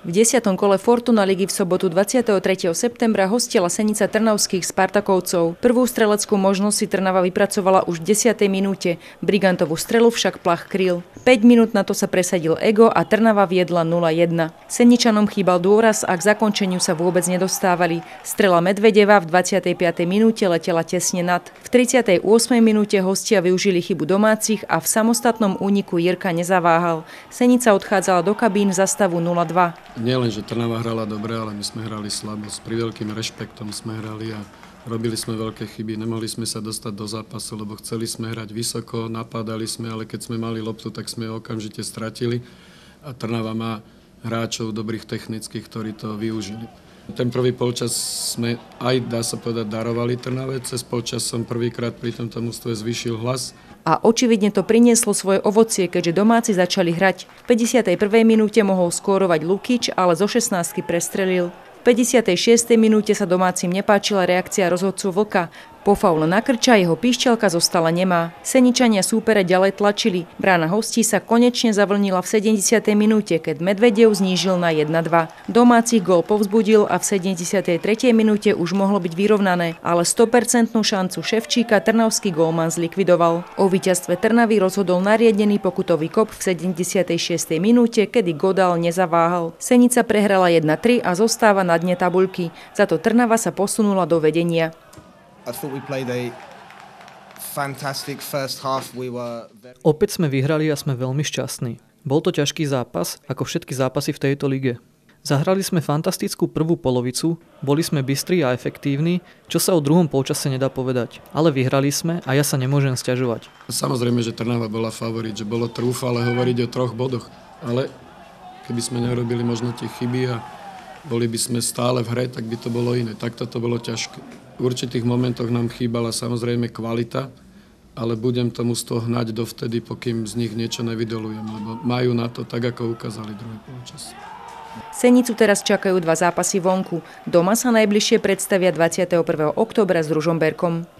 V desiatom kole Fortuna ligy v sobotu 23. septembra hostila Senica Trnavských Spartakovcov. Prvú streleckú možnosť si Trnava vypracovala už v 10. minúte. Brigantovú strelu však plach kryl. 5 minút na to sa presadil Ego a Trnava viedla 0-1. Seničanom chýbal dôraz a k zakončeniu sa vôbec nedostávali. Strela Medvedeva v 25. minúte letela tesne nad. V 38. minúte hostia využili chybu domácich a v samostatnom úniku Jirka nezaváhal. Senica odchádzala do kabín za stavu 0-2 nielen, že Trnava hrala dobre, ale my sme hrali slabo. S priveľkým rešpektom sme hrali a robili sme veľké chyby. Nemohli sme sa dostať do zápasu, lebo chceli sme hrať vysoko, napádali sme, ale keď sme mali loptu, tak sme ho okamžite stratili. A Trnava má hráčov dobrých technických, ktorí to využili. Ten prvý polčas sme aj, dá sa povedať, darovali Trnave. Cez polčas som prvýkrát pri tomto mústve zvýšil hlas a očividne to prinieslo svoje ovocie, keďže domáci začali hrať. V 51. minúte mohol skórovať Lukič, ale zo 16 prestrelil. V 56. minúte sa domácim nepáčila reakcia rozhodcu Vlka. Po faule na krča jeho píšťalka zostala nemá. Seničania súpere ďalej tlačili. Brána hostí sa konečne zavlnila v 70. minúte, keď Medvedev znížil na 1-2. Domácich gol povzbudil a v 73. minúte už mohlo byť vyrovnané, ale 100% šancu Ševčíka trnavský golman zlikvidoval. O víťazstve Trnavy rozhodol nariedený pokutový kop v 76. minúte, kedy Godal nezaváhal. Senica prehrala 1-3 a zostáva na dne tabuľky. Za to Trnava sa posunula do vedenia. Opäť sme vyhrali a sme veľmi šťastní. Bol to ťažký zápas, ako všetky zápasy v tejto lige. Zahrali sme fantastickú prvú polovicu, boli sme bystrí a efektívni, čo sa o druhom polčase nedá povedať. Ale vyhrali sme a ja sa nemôžem stiažovať. Samozrejme, že Trnava bola favorit, že bolo trúfale hovoriť o troch bodoch. Ale keby sme nerobili možno tie chyby a boli by sme stále v hre, tak by to bolo iné. Takto to bolo ťažké. V určitých momentoch nám chýbala samozrejme kvalita, ale budem tomu z toho hnať dovtedy, pokým z nich niečo nevydolujem, lebo majú na to tak, ako ukázali druhý polčas. Senicu teraz čakajú dva zápasy vonku. Doma sa najbližšie predstavia 21. oktobra s Ružomberkom.